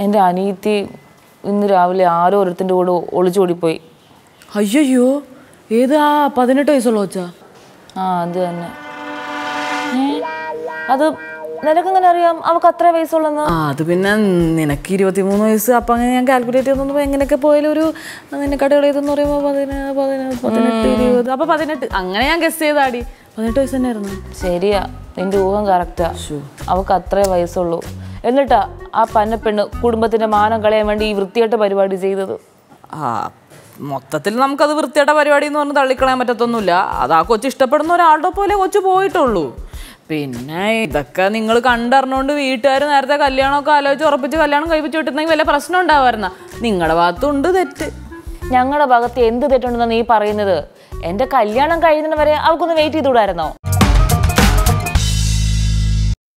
എന്റെ അനിയത്തി ഇന്ന് രാവിലെ ആരോ ഒരുത്തിന്റെ കൂടെ ഒളിച്ചോടിപ്പോയി അയ്യോ ഏത് ആ പതിനെട്ട് വയസ്സുള്ള വെച്ചാ ആ അത് തന്നെ? അത് നിനക്കെങ്ങനെ അറിയാം? അവക്ക് അത്ര വയസ്സുള്ളെന്ന്? അത് പിന്നെ നിനക്ക് ഇരുപത്തിമൂന്ന് വയസ്സ് അപ്പം അങ്ങനെ ഞാൻ കാൽക്കുലേറ്റ് ചെയ്തു എങ്ങനെയൊക്കെ പോയാലും ഒരു നിന്നെക്കാട്ടുകൾ ചെയ്തെന്ന് പറയുമ്പോൾ പതിന പതിന പതിനെട്ട് ഇരുപത്. അപ്പം പതിനെട്ട് അങ്ങനെ ഞാൻ ഗസ് ചെയ്താടി. പതിനെട്ട് വയസ്സ് തന്നെയായിരുന്നു. ശരിയാ. നിന്റെ ഊഹം കറക്റ്റാ അവക്ക് അത്രേ വയസ്സുള്ളൂ. എന്നിട്ടാ ആ പന്നപ്പെണ്ണ് കുടുംബത്തിന്റെ മാനം കളയാൻ വേണ്ടി ഈ വൃത്തിയായിട്ട് പരിപാടി ചെയ്തത്. ആ മൊത്തത്തിൽ നമുക്കത് വൃത്തിയുടെ പരിപാടി എന്ന് പറഞ്ഞ് തള്ളിക്കളയാൻ പറ്റത്തൊന്നുമില്ല. അത് ആ കൊച്ചു ഇഷ്ടപ്പെടുന്ന ഒരാളുടെ പോലെ കൊച്ചു പോയിട്ടുള്ളൂ. പിന്നെ ഇതൊക്കെ നിങ്ങൾ കണ്ടറിഞ്ഞുകൊണ്ട് വീട്ടുകാർ നേരത്തെ കല്യാണമൊക്കെ ആലോചിച്ച് ഉറപ്പിച്ച് കല്യാണം കഴിപ്പിച്ച് വിട്ടിരുന്നെങ്കിൽ വല്ല പ്രശ്നം ഉണ്ടാവുമായിരുന്ന നിങ്ങളുടെ ഭാഗത്തുണ്ട് തെറ്റ്. ഞങ്ങളുടെ ഭാഗത്ത് എന്ത് തെറ്റുണ്ടെന്നാണ് നീ പറയുന്നത്? എന്റെ കല്യാണം കഴിയുന്നവരെ അവൾക്കൊന്ന് വെയിറ്റ് ചെയ്തുകൂടായിരുന്നോ?